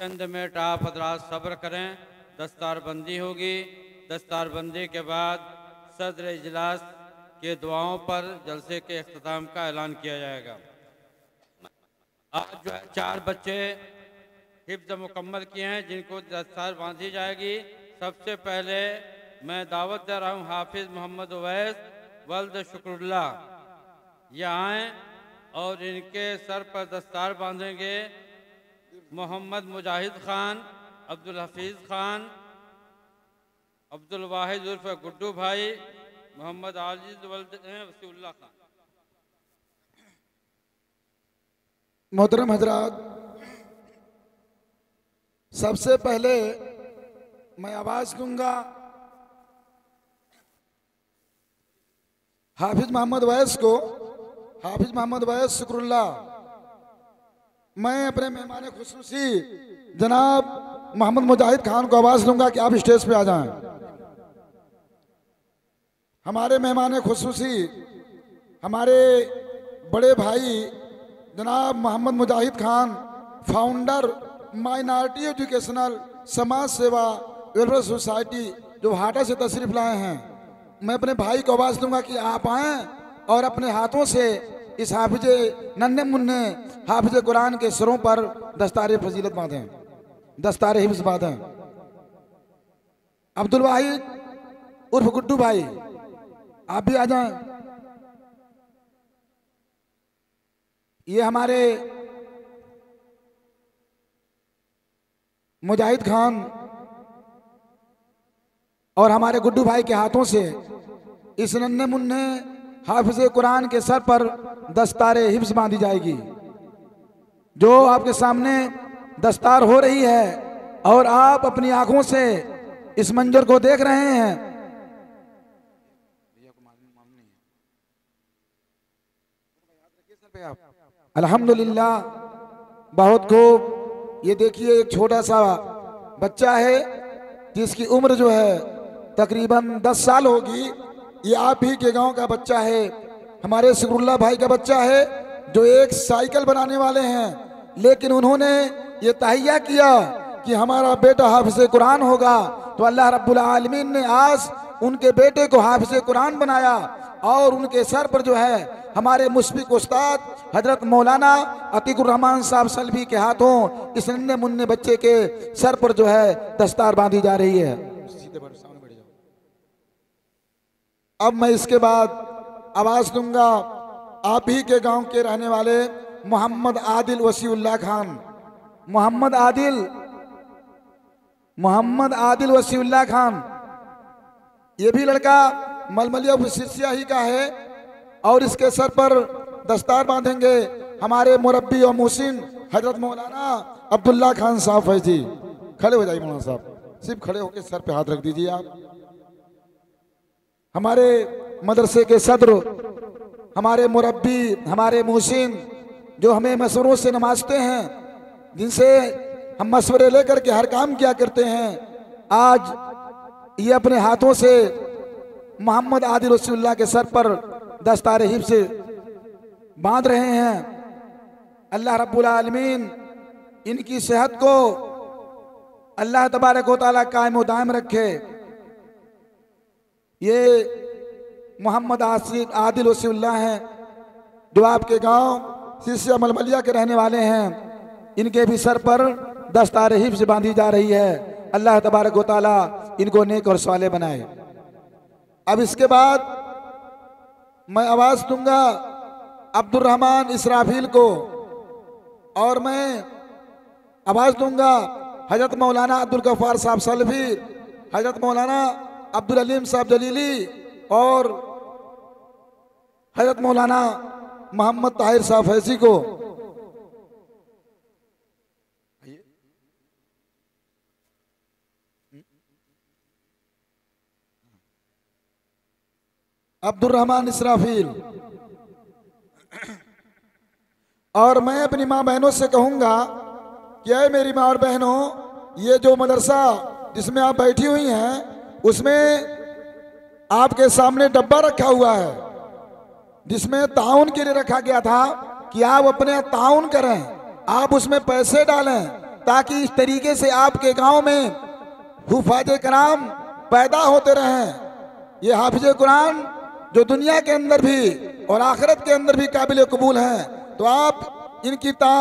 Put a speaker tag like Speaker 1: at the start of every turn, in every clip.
Speaker 1: चंद minute आप हजरात सब्र करें। दस्तार बंदी होगी। दस्तार बंदी के बाद सदर इजलास के दुआओं पर जलसे के अख्ताम का ऐलान किया जाएगा। आज जो है चार बच्चे हिफ्ज मुकम्मल किए हैं, जिनको दस्तार बांधी जाएगी। सबसे पहले मैं दावत दे रहा हूँ हाफिज़ मोहम्मद अवैस वल्द शुक्रुल्ला ये आएँ और इनके सर पर दस्तार बांधेंगे। मोहम्मद मुजाहिद खान, अब्दुल हफीज़ खान, अब्दुल वाहिद उर्फ़ गुड्डू भाई, मोहम्मद आजिज वसीउल्ला खान।
Speaker 2: मोहतरम हजरात, सबसे पहले मैं आवाज़ दूँगा हाफिज मोहम्मद वैस को। हाफिज मोहम्मद वैस शुक्रुल्ला मैं अपने मेहमान खसूसी जनाब मोहम्मद मुजाहिद खान को आवाज़ दूँगा कि आप स्टेज पे आ जाएँ। हमारे मेहमान खसूसी हमारे बड़े भाई जनाब Mohammad Mujahid Khan founder minority educational समाज सेवा वेलफेयर सोसाइटी जो हाटा से तशरीफ़ लाए हैं। मैं अपने भाई को आवाज़ दूँगा कि आप आएँ और अपने हाथों से इस हाफिज नन्हे मुन्ने हाफिज कुरान के सरों पर दस्तार फजीलत बांधें, दस्तार हिफ्स बांधें। अब्दुल वाहिद, उर्फ़ गुड्डू भाई, आप भी आ जाएँ। ये हमारे मुजाहिद खान और हमारे गुड्डू भाई के हाथों से इस नन्हे मुन्ने हाफिज कुरान के सर पर दस्तार हिफ्स बांधी जाएगी। जो आपके सामने दस्तार हो रही है और आप अपनी आँखों से इस मंजर को देख रहे हैं। अल्हम्दुलिल्लाह, बहुत खूब। ये देखिए, एक छोटा सा बच्चा है, जिसकी उम्र जो है तकरीबन दस साल होगी। ये आप ही के गाँव का बच्चा है, हमारे सिकरुल्ला भाई का बच्चा है, जो एक साइकिल बनाने वाले हैं। लेकिन उन्होंने ये तहिया किया कि हमारा बेटा हाफिज कुरान होगा। तो अल्लाह रब्बुल आलमीन ने आज उनके बेटे को हाफिज कुरान बनाया और उनके सर पर जो है हमारे मुशफिक उस्ताद हज़रत मौलाना अतीकुररहमान साहब सलभी के हाथों इस नन्हे मुन्ने बच्चे के सर पर जो है दस्तार बांधी जा रही है। अब मैं इसके बाद आवाज़ दूँगा आप ही के गाँव के रहने वाले मोहम्मद आदिल वसीउल्लाह खान। मोहम्मद आदिल मोहम्मद आदिल वसीउल्लाह खान। ये भी लड़का मलमलिया ही का है और इसके सर पर दस्तार बांधेंगे हमारे मुरब्बी और मोहसिन हज़रत मौलाना अब्दुल्ला खान साहब है जी खड़े हो जाइए मौलाना साहब। सिर्फ़ खड़े होकर सर पे हाथ रख दीजिए आप। हमारे मदरसे के सदर, हमारे मुरब्बी, हमारे मोहसिन, जो हमें मशवरों से नमाजते हैं, जिनसे हम मशवरे लेकर के हर काम किया करते हैं, आज ये अपने हाथों से मोहम्मद आदिल रसुल्ला के सर पर दस्तार हिब से बाँध रहे हैं। अल्लाह रब्बुल आलमीन इनकी सेहत को अल्लाह तबारक वाली कायम दायम रखे। ये मोहम्मद आसिफ आदिल वसील्ला हैं, जो आपके गाँव सिसिया मलमलिया के रहने वाले हैं, इनके भी सर पर दस्तार हिफ्स बांधी जा रही है। अल्लाह तबारक व ताला इनको नेक और साले बनाए। अब इसके बाद मैं आवाज़ दूँगा अब्दुलरहमान इसराफील को, और मैं आवाज़ दूँगा हज़रत मौलाना अब्दुल गफ्फार साहब सलभी हज़रत मौलाना अब्दुल अलीम साहब जलीली और हज़रत मौलाना मोहम्मद ताहिर साहब फैसी को। अब्दुल रहमान इसराफील। और मैं अपनी माँ बहनों से कहूँगा कि अरे मेरी माँ और बहनों, ये जो मदरसा जिसमें आप बैठी हुई हैं उसमें आपके सामने डब्बा रखा हुआ है, जिसमें ताउन के लिए रखा गया था कि आप अपने ताउन करें, आप उसमें पैसे डालें, ताकि इस तरीके से आपके गाँव में हुफाज कराम पैदा होते रहें। ये हाफिज कुरान जो दुनिया के अंदर भी और आखिरत के अंदर भी काबिल कबूल हैं तो आप इनकी ता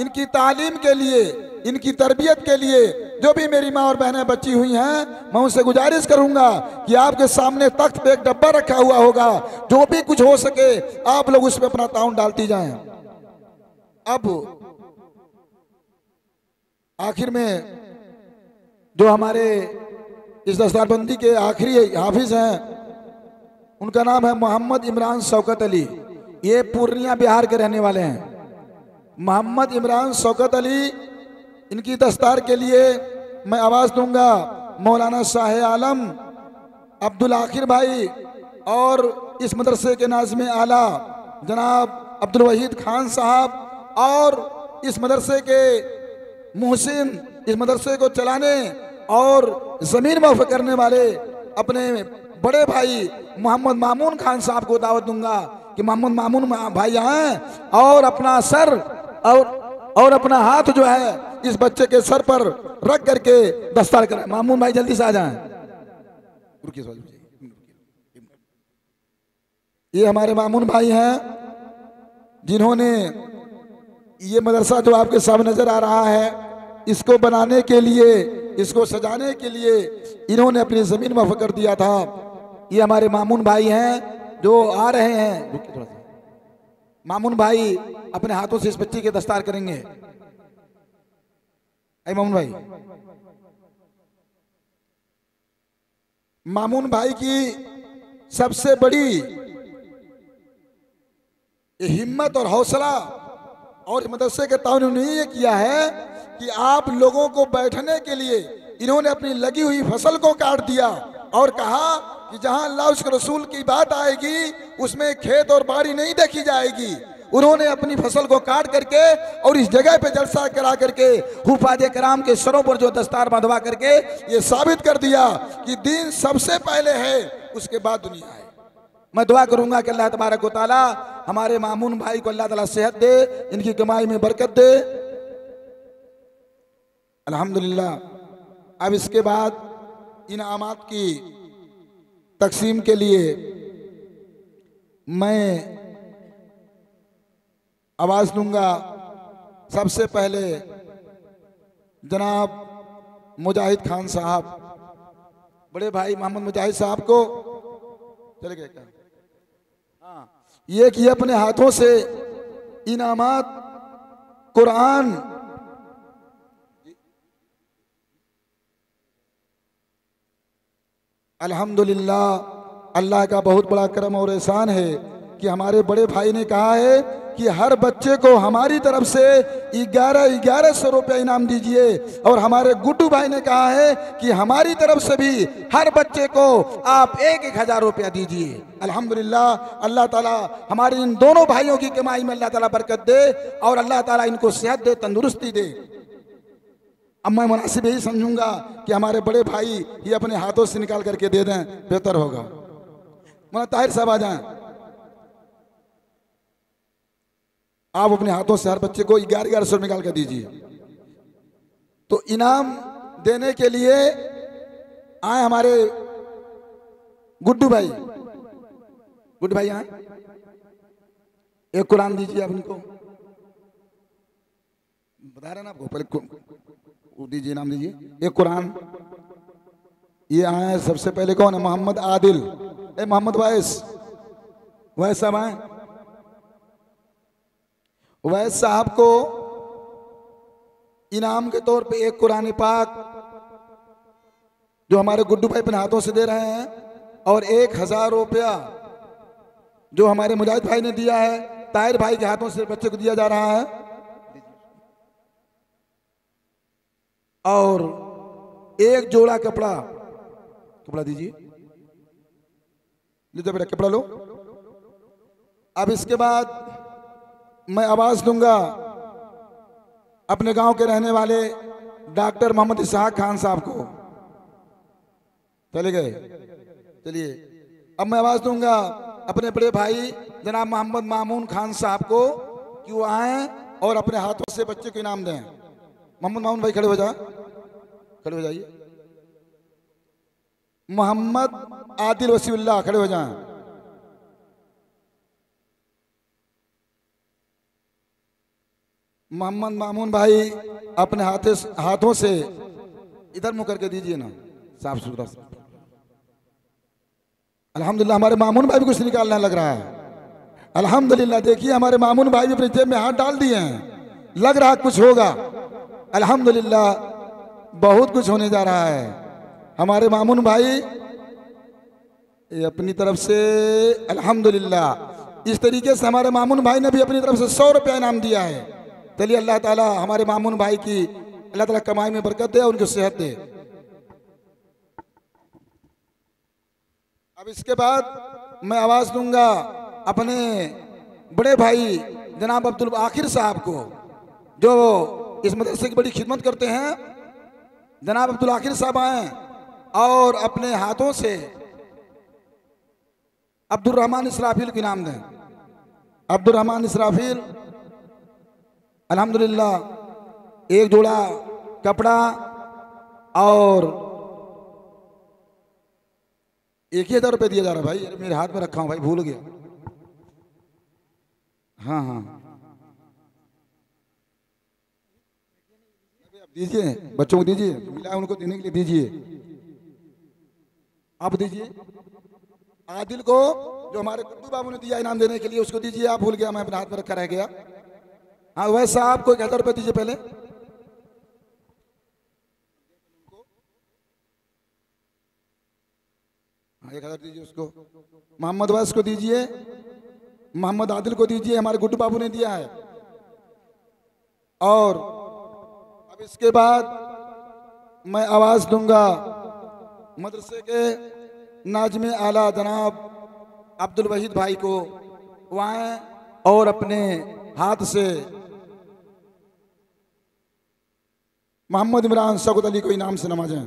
Speaker 2: इनकी तालीम के लिए, इनकी तरबियत के लिए, जो भी मेरी माँ और बहनें बची हुई हैं, मैं उनसे गुजारिश करूँगा कि आपके सामने तख्त पे एक डब्बा रखा हुआ होगा। जो भी कुछ हो सके, आप लोग उसमें अपना ताउन डालती जाएँ। अब, आखिर में जो हमारे इस दस्तारबंदी के आखिरी हाफिज हैं, उनका नाम है मोहम्मद इमरान शौकत अली। ये पूर्णिया बिहार के रहने वाले हैं। मोहम्मद इमरान शौकत अली, इनकी दस्तार के लिए मैं आवाज़ दूँगा। मौलाना शाह आलम, अब्दुल आखिर भाई और इस मदरसे के नाजम आला जनाब अब्दुल वहीद खान साहब और इस मदरसे के मोहसिन, इस मदरसे को चलाने और ज़मीन वफ करने वाले अपने बड़े भाई मोहम्मद मामून खान साहब को दावत दूँगा कि मोहम्मद मामून भाई आए और अपना सर और और अपना हाथ जो है इस बच्चे के सर पर रख करके दस्तार करें मामून भाई, जल्दी से आ जाए। ये हमारे मामून भाई हैं, जिन्होंने ये मदरसा जो आपके सामने नज़र आ रहा है, इसको बनाने के लिए, इसको सजाने के लिए इन्होंने अपनी ज़मीन वफ कर दिया था। ये हमारे मामून भाई हैं, जो आ रहे हैं। मामून भाई अपने हाथों से इस बच्ची के दस्तार करेंगे। ऐ मामून भाई। मामून भाई की सबसे बड़ी हिम्मत और हौसला और मदरसे के ताउन ने ये किया है कि आप लोगों को बैठने के लिए इन्होंने अपनी लगी हुई फ़सल को काट दिया और कहा कि जहाँ अल्लाह उसके रसूल की बात आएगी, उसमें खेत और बाड़ी नहीं देखी जाएगी। उन्होंने अपनी फ़सल को काट करके और इस जगह पे जलसा करा करके हुफाज कराम के सरों पर जो दस्तार बांधवा करके ये साबित कर दिया कि दीन सबसे पहले है, उसके बाद दुनिया है। मैं दुआ करूँगा कि अल्लाह तबारक ताला हमारे मामून भाई को अल्लाह ताला सेहत दे, इनकी कमाई में बरकत दे। अल्हम्दुलिल्लाह। अब इसके बाद इनामात की तकसीम के लिए मैं आवाज़ दूँगा। सबसे पहले जनाब मुजाहिद खान साहब, बड़े भाई मोहम्मद मुजाहिद साहब को चले गए क्या? हाँ ये कि अपने हाथों से इनामात, कुरान अल्हम्दुलिल्लाह, अल्लाह का बहुत बड़ा करम और एहसान है कि हमारे बड़े भाई ने कहा है कि हर बच्चे को हमारी तरफ़ से ग्यारह ग्यारह सौ रुपया इनाम दीजिए। और हमारे गुड्डू भाई ने कहा है कि हमारी तरफ़ से भी हर बच्चे को आप एक एक हज़ार रुपया दीजिए। अल्हम्दुलिल्लाह, अल्लाह ताला हमारे इन दोनों भाइयों की कमाई में अल्लाह ताला बरकत दे और अल्लाह ताला इनको सेहत दे, तंदुरुस्ती दे। अब मैं मुनासिब यही समझूँगा कि हमारे बड़े भाई ये अपने हाथों से निकाल करके दे दें, बेहतर होगा। मैं ताहिर साहब आ जाएँ। आप अपने हाथों से हर बच्चे को ग्यारह ग्यारह सौ निकाल कर दीजिए। तो इनाम देने के लिए आए हमारे गुड्डू भाई। गुड्डू भाई आए। एक कुरान दीजिए आप इनको। बता रहे ना आपको, पहले दीजिए नाम दीजिए। एक कुरान। ये आए हैं सबसे पहले कौन है? मोहम्मद आदिल। ए, मोहम्मद वैस वैस साहब आए। वैस साहब को इनाम के तौर पे एक कुरान पाक जो हमारे गुड्डू भाई अपने हाथों से दे रहे हैं और एक हज़ार रुपया जो हमारे मुजाहिद भाई ने दिया है, ताहिर भाई के हाथों से बच्चे को दिया जा रहा है। और एक जोड़ा कपड़ा कपड़ा दीजिए। ले जाओ बेटा, कपड़ा लो। अब इसके बाद मैं आवाज़ दूँगा अपने गाँव के रहने वाले डॉक्टर मोहम्मद इसहाक खान साहब को। चले गए। चलिए। अब मैं आवाज़ दूँगा अपने बड़े भाई जनाब मोहम्मद मामून खान साहब को कि वो आए और अपने हाथों से बच्चे को इनाम दें। मोहम्मद मामून भाई खड़े हो जा खड़े हो जाइए। मोहम्मद आदिल वसीउल्लाह खड़े हो जाएँ। मोहम्मद मामून भाई अपने हाथे हाथों से इधर मुँह करके दीजिए ना। साफ़ सुथरा अल्हम्दुलिल्लाह, हमारे मामून भाई भी कुछ निकालने लग रहा है। अल्हम्दुलिल्लाह, देखिए हमारे मामून भाई भी अपने जेब में हाथ डाल दिए हैं। लग रहा कुछ होगा। अल्हम्दुलिल्लाह, बहुत कुछ होने जा रहा है। हमारे मामून भाई, ये अपनी तरफ़ से, अल्हम्दुलिल्लाह, इस तरीके से हमारे मामून भाई ने भी अपनी तरफ़ से सौ रुपया इनाम दिया है। चलिए अल्लाह ताला हमारे मामून भाई की, अल्लाह ताला कमाई में बरकत दे और उनको सेहत दे। अब इसके बाद मैं आवाज़ दूँगा अपने बड़े भाई, जनाब अब्दुल आखिर साहब को, जो इस मदरसे की बड़ी खिदमत करते हैं। जनाब अब्दुल आखिर साहब आए और अपने हाथों से अब्दुल रहमान इसराफिल को इनाम दें। अब्दुल रहमान इसराफिल, अल्हम्दुलिल्लाह, एक जोड़ा कपड़ा और एक ही हज़ार रुपये दिया जा रहा है भाई। मेरे हाथ में रखा हूँ भाई, भूल गया। हाँ हाँ अभी आप दीजिए, बच्चों को दीजिए मिला उनको देने के लिए दीजिए। आप दीजिए। आदिल को, जो हमारे गुड्डू बाबू ने दिया इनाम देने के लिए, उसको दीजिए। आप भूल गया, मैं अपने हाथ में रखा रह गया। हाँ वैसा आपको एक हज़ार रुपये दीजिए पहले। हाँ एक हज़ार दीजिए उसको। मोहम्मद वैस को दीजिए। मोहम्मद आदिल को दीजिए। हमारे गुड्डू बाबू ने दिया है। और इसके बाद मैं आवाज़ दूँगा मदरसे के नाजम आला जनाब अब्दुल वहीद भाई को वहाँ और अपने हाथ से। मोहम्मद इमरान सगुद अली को इनाम से नमाजें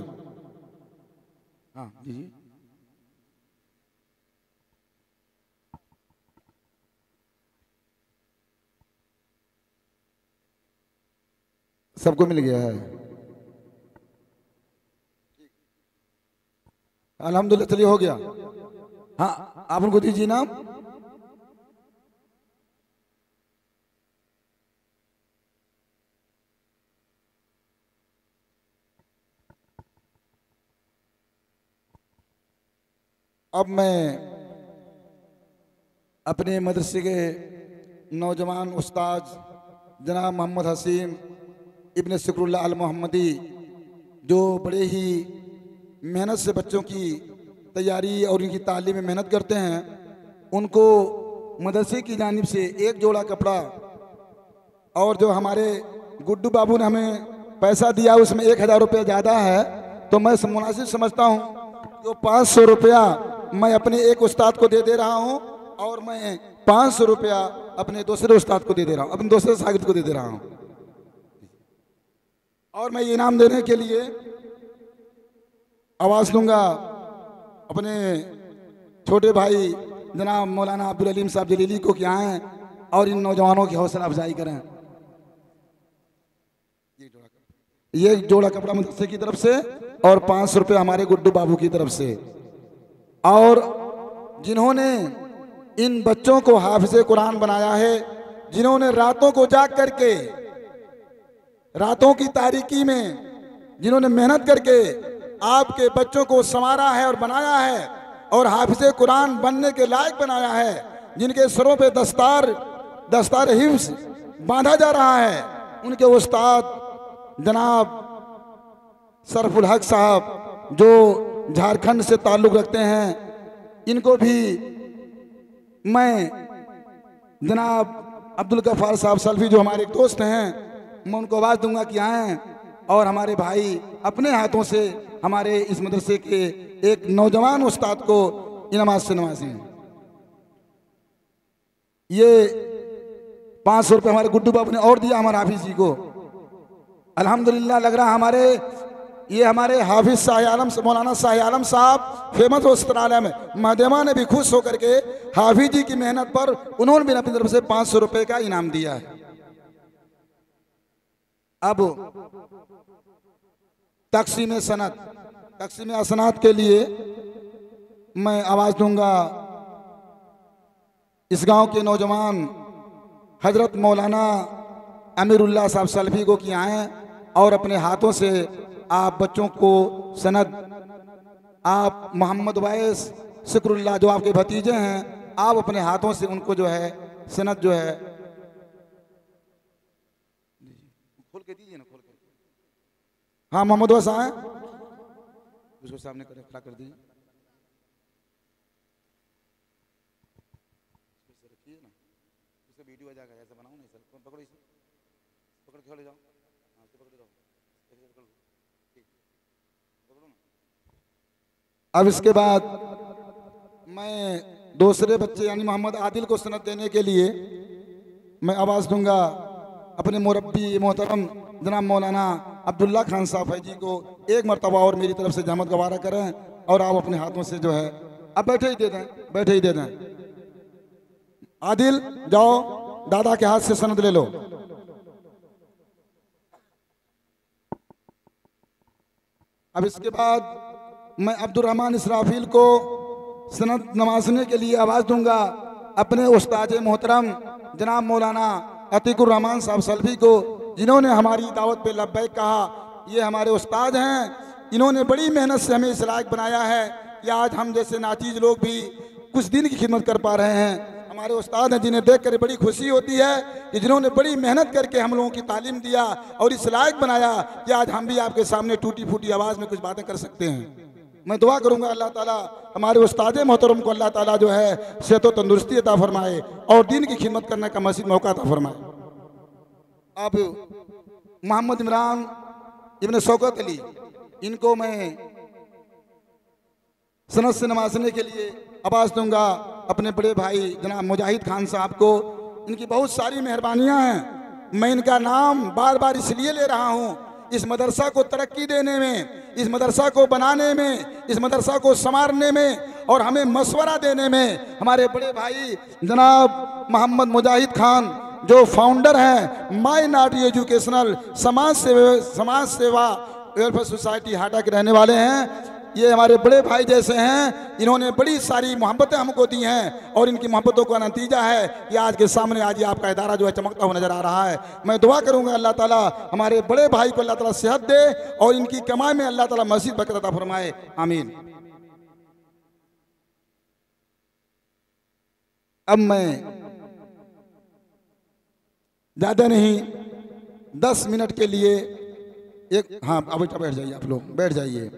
Speaker 2: हाँ दीजिए सबको मिल गया है। अल्हम्दुलिल्लाह, चलिए हो गया। हाँ आप उनको दीजिए नाम। अब मैं अपने मदरसे के नौजवान उस्ताद जनाब मोहम्मद हसीम इब्न शुक्रुल्ला अल मोहम्मदी जो बड़े ही मेहनत से बच्चों की तैयारी और उनकी तालीम में मेहनत करते हैं, उनको मदरसे की जानब से एक जोड़ा कपड़ा और जो हमारे गुड्डू बाबू ने हमें पैसा दिया, उसमें एक हज़ार रुपये ज़्यादा है तो मैं मुनासिब समझता हूँ वो पाँच सौ रुपया मैं अपने एक उस्ताद को दे दे रहा हूँ और मैं पाँच सौ रुपया अपने दूसरे उस्ताद को दे दे रहा हूँ, अपने दूसरे सागिद को दे दे रहा हूँ। और मैं इनाम देने के लिए आवाज़ दूँगा अपने छोटे भाई जनाब मौलाना अब्दुल अलीम साहब जलीली को क्या आएँ और इन नौजवानों की हौसला अफजाई करें। ये जोड़ा कपड़ा मदरसे की तरफ़ से और पाँच सौ रुपये हमारे गुड्डू बाबू की तरफ़ से। और जिन्होंने इन बच्चों को हाफिज कुरान बनाया है, जिन्होंने रातों को जाग करके रातों की तारीकी में, जिन्होंने मेहनत करके आपके बच्चों को संवारा है और बनाया है और हाफिज कुरान बनने के लायक बनाया है, जिनके सरों पे दस्तार दस्तार हिफ्स बांधा जा रहा है, उनके उस्ताद जनाब सरफुल हक साहब, जो झारखंड से ताल्लुक़ रखते हैं, इनको भी मैं जनाब अब्दुल गफ़ार साहब सल्फी, जो हमारे दोस्त हैं मैं उनको आवाज़ दूँगा कि आएँ और हमारे भाई अपने हाथों से हमारे इस मदरसे के एक नौजवान उस्ताद को ये नमाज़ से नमाजी हैं ये पाँच सौ रुपये हमारे गुड्डू बाबू ने और दिया हमारे हाफिज जी को। अल्हम्दुलिल्लाह लग रहा हमारे, ये हमारे हाफिज शाह आलम, मौलाना शाह आलम साहब फ़ेमस अस्पताल में। महदेमा ने भी खुश होकर के हाफिज जी की मेहनत पर उन्होंने भी अपनी तरफ़ से पाँच सौ रुपये का इनाम दिया है। अब तकसीम सनत तकसीम असनात के लिए मैं आवाज़ दूँगा। इस गाँव के नौजवान हज़रत मौलाना अमीरुल्लाह साहब सल्फी को किया हैं और अपने हाथों से आप बच्चों को सनद आप मोहम्मद वैस शुक्रुल्लाह जो आपके भतीजे हैं, आप अपने हाथों से उनको जो है सनद जो है खोल के दीजिए ना खोल के। हाँ मोहम्मद वसा है? उसको सामने कर खड़ा कर दीजिए। रखिए ना। उसका वीडियो आ जाएगा ऐसा बनाओ नहीं सर। पकड़ो इसे। पकड़ के खड़े जाओ। हाँ पकड़े पकड़ो ना। अब इसके बाद मैं दूसरे बच्चे यानी मोहम्मद आदिल को सनत देने के लिए मैं आवाज़ दूँगा। अपने मुरबी मोहतरम जनाब मौलाना अब्दुल्ला खान साहब जी को एक मरतबा और मेरी तरफ़ से जहमत गवारा करें और आप अपने हाथों से जो है अब बैठे ही दे दें, बैठे ही दे दें। आदिल, जाओ, दादा के हाथ से सनद ले लो। अब इसके बाद मैं अब्दुलरहमान इसराफील को सनद नवाजने के लिए आवाज़ दूँगा। अपने उस्ताद मोहतरम जनाब मौलाना अतीकुररहमान साहब सल्फी को, जिन्होंने हमारी दावत पे लब्बैक कहा, ये हमारे उस्ताद हैं। इन्होंने बड़ी मेहनत से हमें इस लायक बनाया है। कि आज हम जैसे नाचीज लोग भी कुछ दिन की खिदमत कर पा रहे हैं। हमारे उस्ताद हैं, जिन्हें देख कर बड़ी खुशी होती है कि जिन्होंने बड़ी मेहनत करके हम लोगों की तालीम दिया और इस लायक बनाया कि आज हम भी आपके सामने टूटी फूटी आवाज़ में कुछ बातें कर सकते हैं। मैं दुआ करूँगा अल्लाह ताला, हमारे उस्ताद मोहतरम को अल्लाह ताला जो है सेहत तंदुरुस्ती अता फरमाए और दिन की खिदमत करने का मसीद मौका अता फरमाए। अब मोहम्मद इमरान इबन शौकत अली, इनको मैं सनत से नवाजने के लिए आवाज़ दूँगा। अपने बड़े भाई जनाब मुजाहिद खान साहब को, इनकी बहुत सारी मेहरबानियाँ हैं। मैं इनका नाम बार बार इसलिए ले रहा हूँ इस मदरसा को तरक्की देने में, इस मदरसा को बनाने में, इस मदरसा को संवारने में और हमें मशवरा देने में हमारे बड़े भाई जनाब मोहम्मद मुजाहिद खान, जो फाउंडर हैं माई नाटी एजुकेशनल समाज सेवा समाज सेवा वेलफेयर सोसाइटी हाटा के रहने वाले हैं ये हमारे बड़े भाई जैसे हैं, इन्होंने बड़ी सारी मोहब्बतें हमको दी हैं और इनकी मोहब्बतों का नतीजा है कि आज के सामने आज ये आपका इदारा जो है चमकता हुआ नज़र आ रहा है। मैं दुआ करूँगा अल्लाह ताला हमारे बड़े भाई को अल्लाह ताला सेहत दे और इनकी कमाई में अल्लाह ताला मसीद बरकत अता फरमाए। आमीन। अब मैं ज़्यादा नहीं, दस मिनट के लिए एक हाँ अब बैठ जाइए आप लोग, बैठ जाइए।